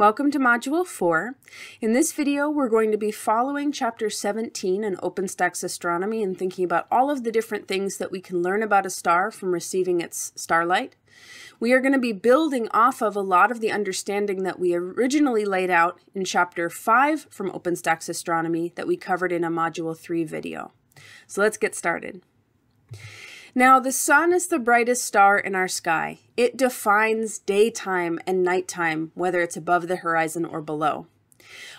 Welcome to Module 4. In this video, we're going to be following Chapter 17 in OpenStax Astronomy and thinking about all of the different things that we can learn about a star from receiving its starlight. We are going to be building off of a lot of the understanding that we originally laid out in Chapter 5 from OpenStax Astronomy that we covered in a Module 3 video. So let's get started. Now, the sun is the brightest star in our sky. It defines daytime and nighttime, whether it's above the horizon or below.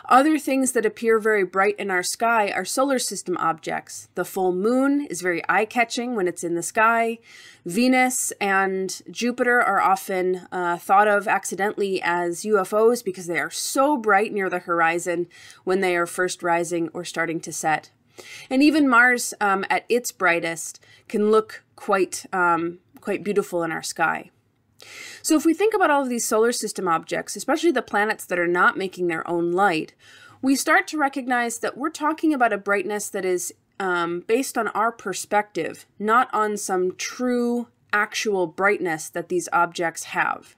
Other things that appear very bright in our sky are solar system objects. The full moon is very eye-catching when it's in the sky. Venus and Jupiter are often uh, thought of accidentally as UFOs because they are so bright near the horizon when they are first rising or starting to set. And even Mars, um, at its brightest, can look quite, um, quite beautiful in our sky. So if we think about all of these solar system objects, especially the planets that are not making their own light, we start to recognize that we're talking about a brightness that is um, based on our perspective, not on some true actual brightness that these objects have.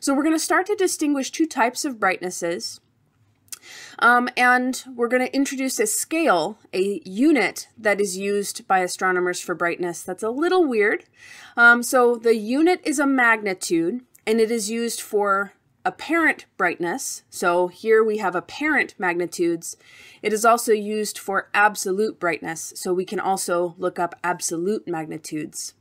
So we're going to start to distinguish two types of brightnesses, um, and we're going to introduce a scale, a unit that is used by astronomers for brightness. That's a little weird. Um, so the unit is a magnitude, and it is used for apparent brightness. So here we have apparent magnitudes. It is also used for absolute brightness. So we can also look up absolute magnitudes.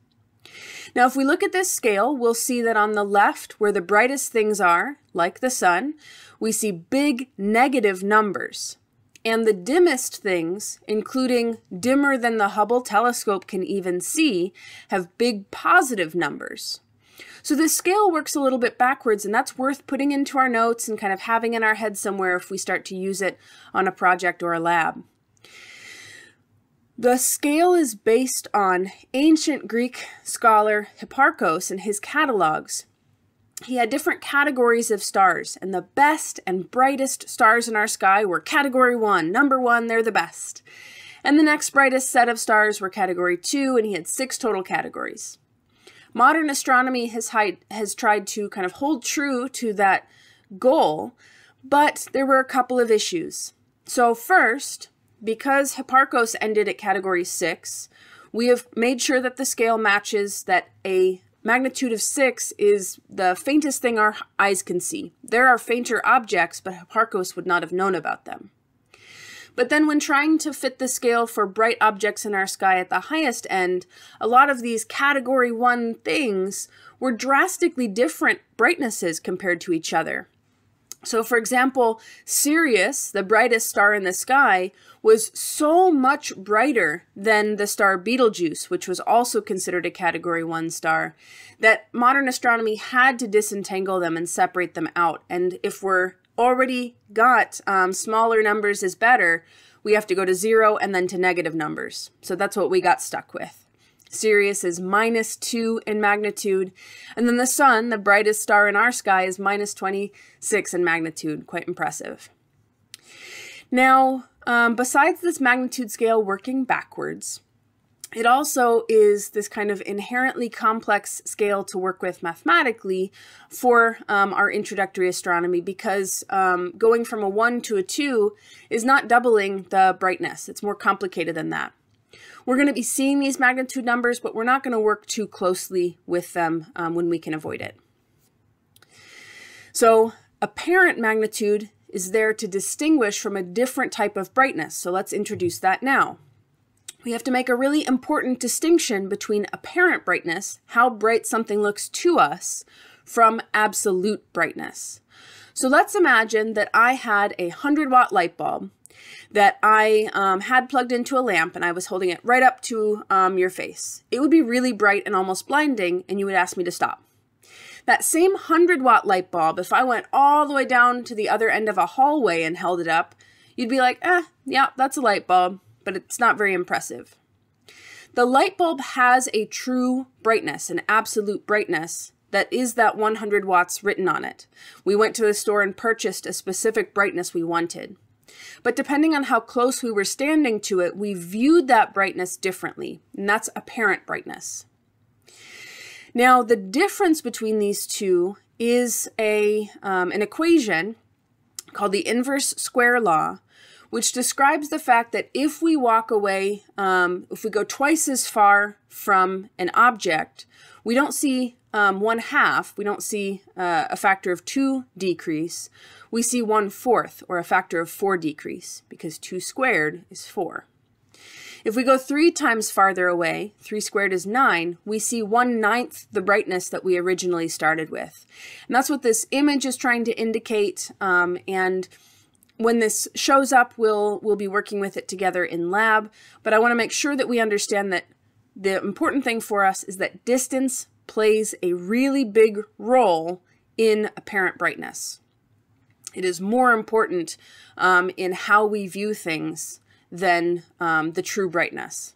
Now, if we look at this scale, we'll see that on the left, where the brightest things are, like the sun, we see big negative numbers. And the dimmest things, including dimmer than the Hubble telescope can even see, have big positive numbers. So this scale works a little bit backwards, and that's worth putting into our notes and kind of having in our head somewhere if we start to use it on a project or a lab. The scale is based on ancient Greek scholar Hipparchus and his catalogs. He had different categories of stars, and the best and brightest stars in our sky were category one. Number one, they're the best. And the next brightest set of stars were category two, and he had six total categories. Modern astronomy has, has tried to kind of hold true to that goal, but there were a couple of issues. So, first, because Hipparchus ended at category 6, we have made sure that the scale matches that a magnitude of 6 is the faintest thing our eyes can see. There are fainter objects, but Hipparchus would not have known about them. But then when trying to fit the scale for bright objects in our sky at the highest end, a lot of these category 1 things were drastically different brightnesses compared to each other. So, for example, Sirius, the brightest star in the sky, was so much brighter than the star Betelgeuse, which was also considered a Category 1 star, that modern astronomy had to disentangle them and separate them out. And if we're already got um, smaller numbers is better, we have to go to zero and then to negative numbers. So that's what we got stuck with. Sirius is minus 2 in magnitude. And then the sun, the brightest star in our sky, is minus 26 in magnitude. Quite impressive. Now, um, besides this magnitude scale working backwards, it also is this kind of inherently complex scale to work with mathematically for um, our introductory astronomy because um, going from a 1 to a 2 is not doubling the brightness. It's more complicated than that. We're going to be seeing these magnitude numbers, but we're not going to work too closely with them um, when we can avoid it. So apparent magnitude is there to distinguish from a different type of brightness. So let's introduce that now. We have to make a really important distinction between apparent brightness, how bright something looks to us, from absolute brightness. So let's imagine that I had a 100 watt light bulb that I um, had plugged into a lamp and I was holding it right up to um, your face. It would be really bright and almost blinding, and you would ask me to stop. That same 100 watt light bulb, if I went all the way down to the other end of a hallway and held it up, you'd be like, eh, yeah, that's a light bulb, but it's not very impressive. The light bulb has a true brightness, an absolute brightness, that is that 100 watts written on it. We went to the store and purchased a specific brightness we wanted. But depending on how close we were standing to it, we viewed that brightness differently, and that's apparent brightness. Now, the difference between these two is a, um, an equation called the inverse square law, which describes the fact that if we walk away, um, if we go twice as far from an object, we don't see um, one half, we don't see uh, a factor of two decrease, we see one fourth or a factor of four decrease because two squared is four. If we go three times farther away, 3 squared is 9, we see 1 ninth the brightness that we originally started with. And that's what this image is trying to indicate. Um, and when this shows up, we'll, we'll be working with it together in lab. But I want to make sure that we understand that the important thing for us is that distance plays a really big role in apparent brightness. It is more important um, in how we view things than um, the true brightness.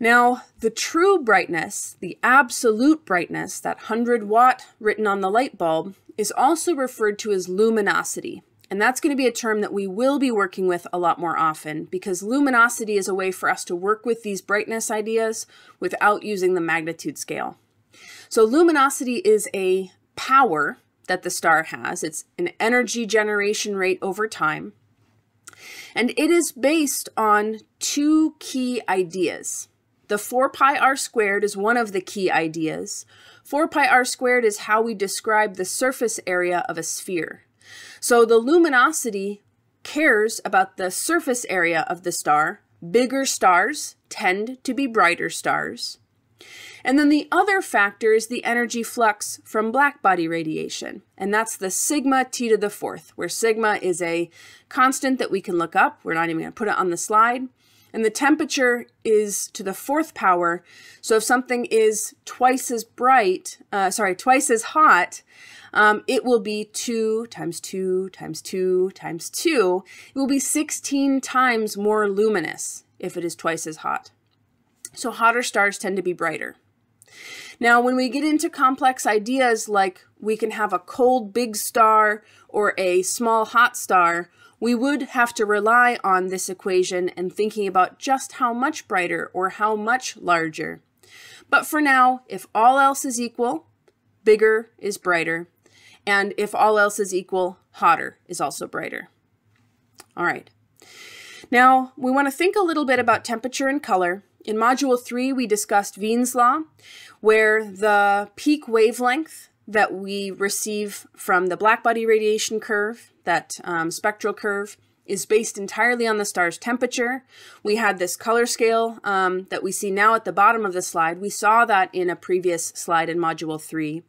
Now, the true brightness, the absolute brightness, that 100 watt written on the light bulb, is also referred to as luminosity. And that's going to be a term that we will be working with a lot more often because luminosity is a way for us to work with these brightness ideas without using the magnitude scale. So luminosity is a power that the star has. It's an energy generation rate over time. And it is based on two key ideas. The 4 pi r squared is one of the key ideas. 4 pi r squared is how we describe the surface area of a sphere. So the luminosity cares about the surface area of the star. Bigger stars tend to be brighter stars. And then the other factor is the energy flux from blackbody radiation. And that's the sigma t to the fourth, where sigma is a constant that we can look up. We're not even going to put it on the slide. And the temperature is to the fourth power. So if something is twice as bright, uh, sorry, twice as hot, um, it will be 2 times 2 times 2 times 2. It will be 16 times more luminous if it is twice as hot. So hotter stars tend to be brighter. Now, when we get into complex ideas like we can have a cold big star or a small hot star, we would have to rely on this equation and thinking about just how much brighter or how much larger. But for now, if all else is equal, bigger is brighter, and if all else is equal, hotter is also brighter. All right. Now, we want to think a little bit about temperature and color. In Module 3, we discussed Wien's law, where the peak wavelength that we receive from the blackbody radiation curve, that um, spectral curve, is based entirely on the star's temperature. We had this color scale um, that we see now at the bottom of the slide. We saw that in a previous slide in Module 3,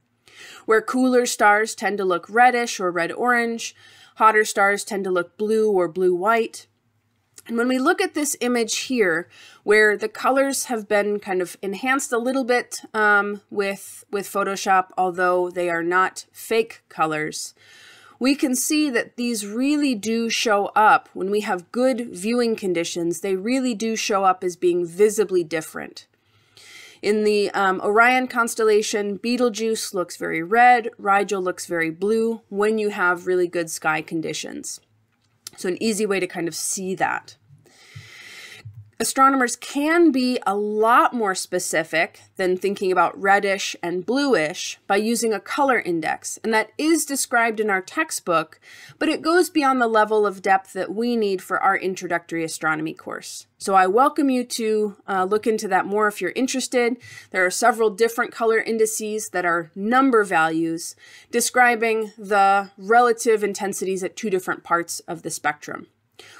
where cooler stars tend to look reddish or red-orange, hotter stars tend to look blue or blue-white. And when we look at this image here, where the colors have been kind of enhanced a little bit um, with, with Photoshop, although they are not fake colors, we can see that these really do show up when we have good viewing conditions. They really do show up as being visibly different. In the um, Orion constellation, Betelgeuse looks very red, Rigel looks very blue when you have really good sky conditions. So an easy way to kind of see that. Astronomers can be a lot more specific than thinking about reddish and bluish by using a color index, and that is described in our textbook, but it goes beyond the level of depth that we need for our introductory astronomy course. So I welcome you to uh, look into that more if you're interested. There are several different color indices that are number values describing the relative intensities at two different parts of the spectrum.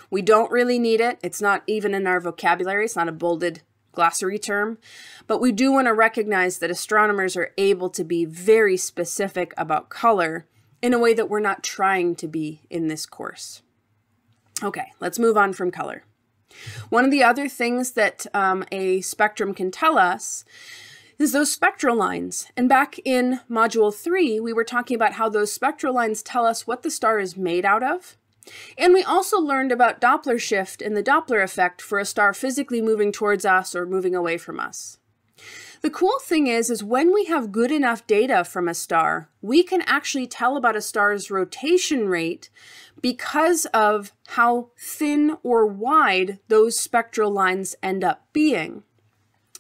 We don't really need it. It's not even in our vocabulary. It's not a bolded glossary term. But we do want to recognize that astronomers are able to be very specific about color in a way that we're not trying to be in this course. Okay, let's move on from color. One of the other things that um, a spectrum can tell us is those spectral lines. And back in Module 3, we were talking about how those spectral lines tell us what the star is made out of and we also learned about Doppler shift and the Doppler effect for a star physically moving towards us or moving away from us. The cool thing is, is when we have good enough data from a star, we can actually tell about a star's rotation rate because of how thin or wide those spectral lines end up being.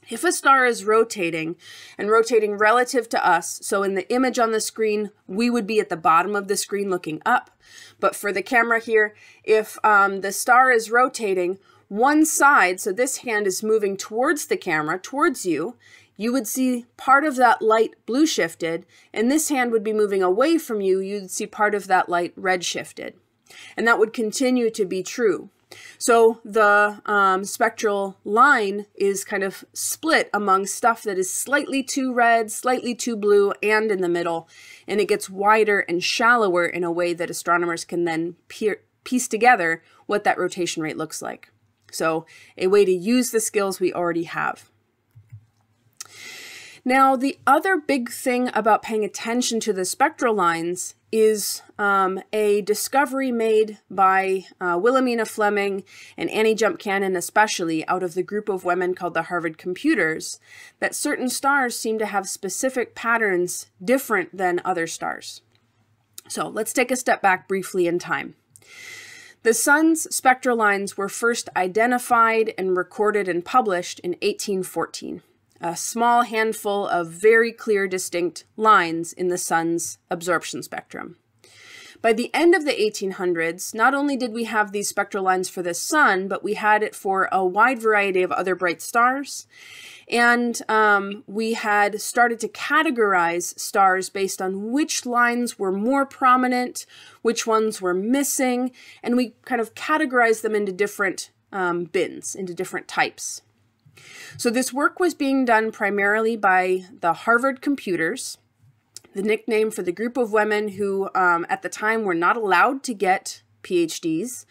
If a star is rotating and rotating relative to us, so in the image on the screen, we would be at the bottom of the screen looking up. But for the camera here, if um, the star is rotating one side, so this hand is moving towards the camera, towards you, you would see part of that light blue shifted, and this hand would be moving away from you, you'd see part of that light red shifted. And that would continue to be true. So the um, spectral line is kind of split among stuff that is slightly too red, slightly too blue, and in the middle. And it gets wider and shallower in a way that astronomers can then piece together what that rotation rate looks like. So a way to use the skills we already have. Now, the other big thing about paying attention to the spectral lines is um, a discovery made by uh, Williamina Fleming and Annie Jump Cannon, especially out of the group of women called the Harvard Computers, that certain stars seem to have specific patterns different than other stars. So let's take a step back briefly in time. The sun's spectral lines were first identified and recorded and published in 1814 a small handful of very clear, distinct lines in the sun's absorption spectrum. By the end of the 1800s, not only did we have these spectral lines for the sun, but we had it for a wide variety of other bright stars. And um, we had started to categorize stars based on which lines were more prominent, which ones were missing, and we kind of categorized them into different um, bins, into different types. So this work was being done primarily by the Harvard Computers, the nickname for the group of women who um, at the time were not allowed to get PhDs,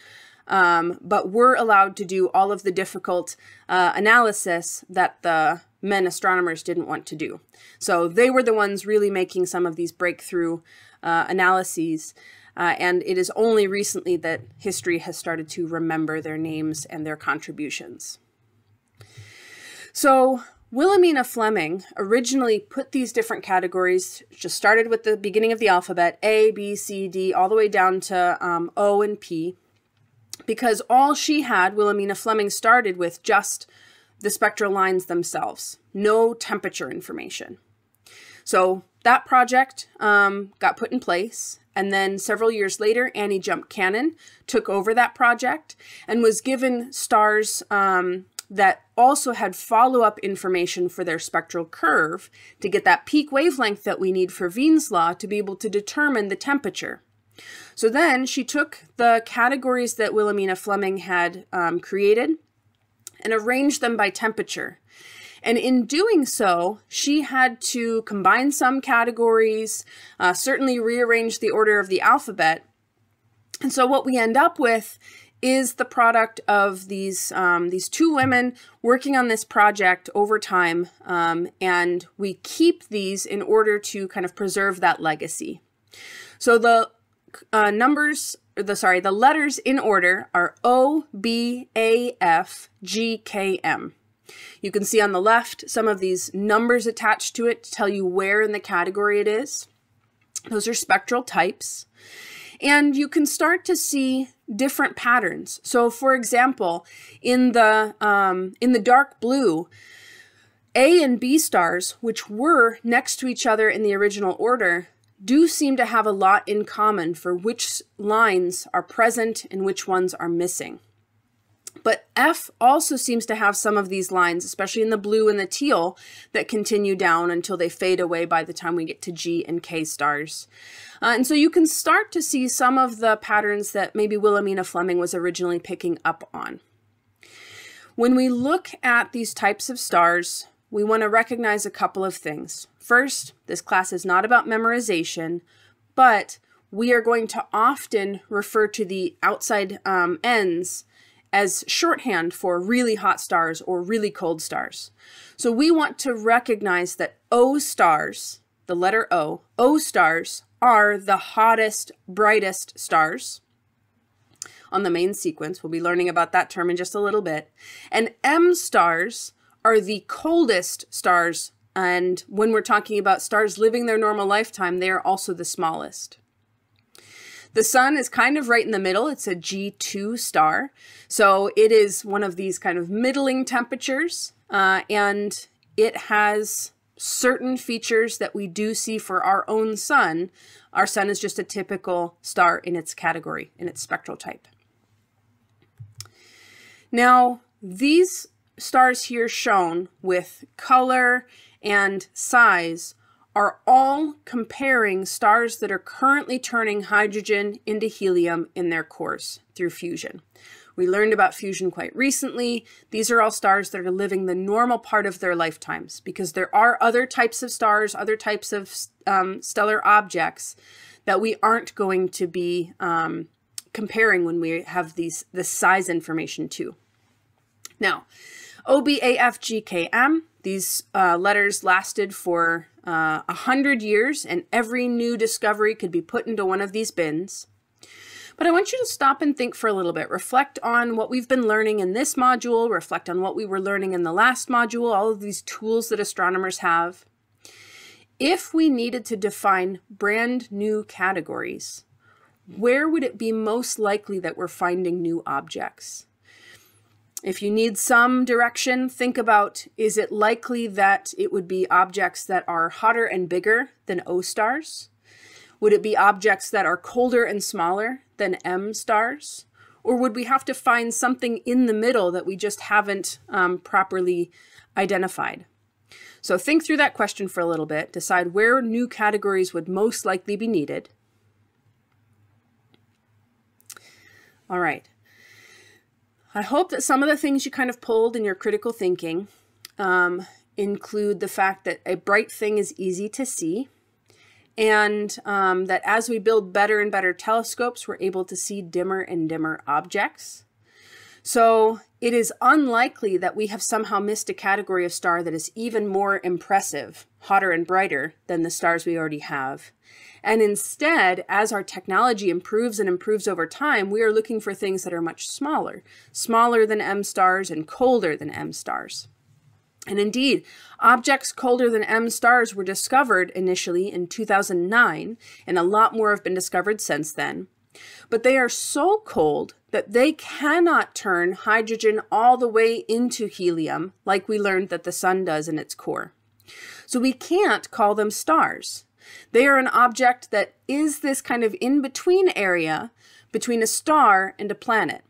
um, but were allowed to do all of the difficult uh, analysis that the men astronomers didn't want to do. So they were the ones really making some of these breakthrough uh, analyses. Uh, and it is only recently that history has started to remember their names and their contributions. So Williamina Fleming originally put these different categories, just started with the beginning of the alphabet, A, B, C, D, all the way down to um, O and P, because all she had, Williamina Fleming, started with just the spectral lines themselves, no temperature information. So that project um, got put in place, and then several years later, Annie Jump Cannon took over that project and was given stars um, that also had follow-up information for their spectral curve to get that peak wavelength that we need for Wien's law to be able to determine the temperature. So then she took the categories that Williamina Fleming had um, created and arranged them by temperature. And in doing so, she had to combine some categories, uh, certainly rearrange the order of the alphabet. And so what we end up with is the product of these um, these two women working on this project over time, um, and we keep these in order to kind of preserve that legacy. So the uh, numbers, the sorry, the letters in order are O, B, A, F, G, K, M. You can see on the left some of these numbers attached to it to tell you where in the category it is. Those are spectral types. And you can start to see different patterns. So for example, in the, um, in the dark blue, A and B stars, which were next to each other in the original order, do seem to have a lot in common for which lines are present and which ones are missing. But F also seems to have some of these lines, especially in the blue and the teal, that continue down until they fade away by the time we get to G and K stars. Uh, and so you can start to see some of the patterns that maybe Williamina Fleming was originally picking up on. When we look at these types of stars, we want to recognize a couple of things. First, this class is not about memorization, but we are going to often refer to the outside um, ends as shorthand for really hot stars or really cold stars. So we want to recognize that O stars, the letter O, O stars are the hottest, brightest stars on the main sequence. We'll be learning about that term in just a little bit. And M stars are the coldest stars. And when we're talking about stars living their normal lifetime, they are also the smallest. The sun is kind of right in the middle. It's a G2 star. So it is one of these kind of middling temperatures. uh, and it has certain features that we do see for our own sun. Our sun is just a typical star in its category, in its spectral type. Now, these stars here shown with color and size are all comparing stars that are currently turning hydrogen into helium in their cores through fusion. We learned about fusion quite recently. These are all stars that are living the normal part of their lifetimes because there are other types of stars, other types of um, stellar objects that we aren't going to be um, comparing when we have these this size information too. Now, OBAFGKM, these uh, letters lasted for a uh, hundred years and every new discovery could be put into one of these bins. But I want you to stop and think for a little bit. Reflect on what we've been learning in this module, reflect on what we were learning in the last module, all of these tools that astronomers have. If we needed to define brand new categories, where would it be most likely that we're finding new objects? If you need some direction, think about is it likely that it would be objects that are hotter and bigger than O stars? Would it be objects that are colder and smaller than M stars? Or would we have to find something in the middle that we just haven't um, properly identified? So think through that question for a little bit, decide where new categories would most likely be needed. All right. I hope that some of the things you kind of pulled in your critical thinking um, include the fact that a bright thing is easy to see and um, that as we build better and better telescopes, we're able to see dimmer and dimmer objects. So it is unlikely that we have somehow missed a category of star that is even more impressive, hotter and brighter than the stars we already have. And instead, as our technology improves and improves over time, we are looking for things that are much smaller, smaller than M stars and colder than M stars. And indeed, objects colder than M stars were discovered initially in 2009, and a lot more have been discovered since then. But they are so cold that they cannot turn hydrogen all the way into helium, like we learned that the sun does in its core. So we can't call them stars. They are an object that is this kind of in-between area between a star and a planet.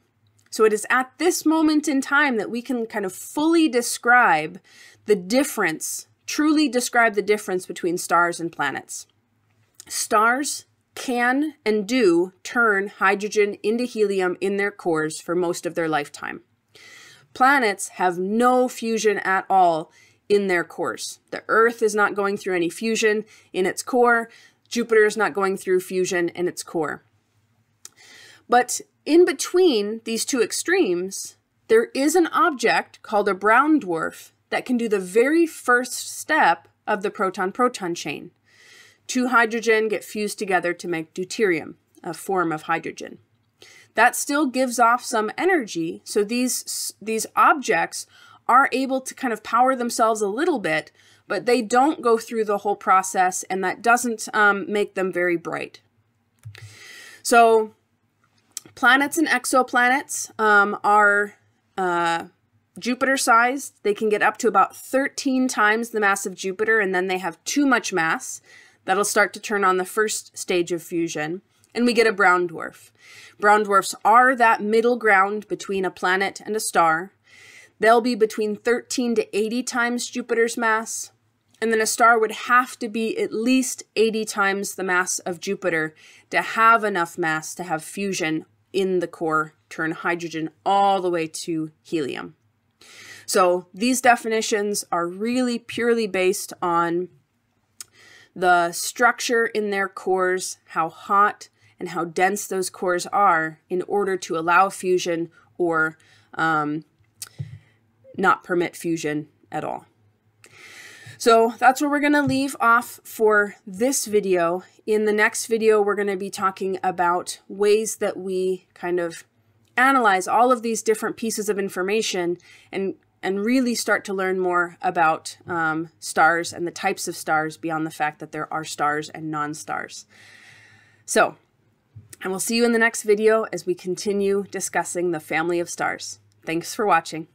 So it is at this moment in time that we can kind of fully describe the difference, truly describe the difference between stars and planets. Stars can and do turn hydrogen into helium in their cores for most of their lifetime. Planets have no fusion at all in their cores. The Earth is not going through any fusion in its core. Jupiter is not going through fusion in its core. But in between these two extremes, there is an object called a brown dwarf that can do the very first step of the proton-proton chain. Two hydrogen get fused together to make deuterium, a form of hydrogen. That still gives off some energy, so these, these objects are able to kind of power themselves a little bit, but they don't go through the whole process, and that doesn't um, make them very bright. So Planets and exoplanets um, are uh, Jupiter sized. They can get up to about 13 times the mass of Jupiter, and then they have too much mass. That'll start to turn on the first stage of fusion, and we get a brown dwarf. Brown dwarfs are that middle ground between a planet and a star. They'll be between 13 to 80 times Jupiter's mass, and then a star would have to be at least 80 times the mass of Jupiter to have enough mass to have fusion in the core turn hydrogen all the way to helium. So these definitions are really purely based on the structure in their cores, how hot and how dense those cores are in order to allow fusion or um, not permit fusion at all. So that's where we're going to leave off for this video. In the next video, we're going to be talking about ways that we kind of analyze all of these different pieces of information and and really start to learn more about um, stars and the types of stars beyond the fact that there are stars and non-stars. So, and we'll see you in the next video as we continue discussing the family of stars. Thanks for watching.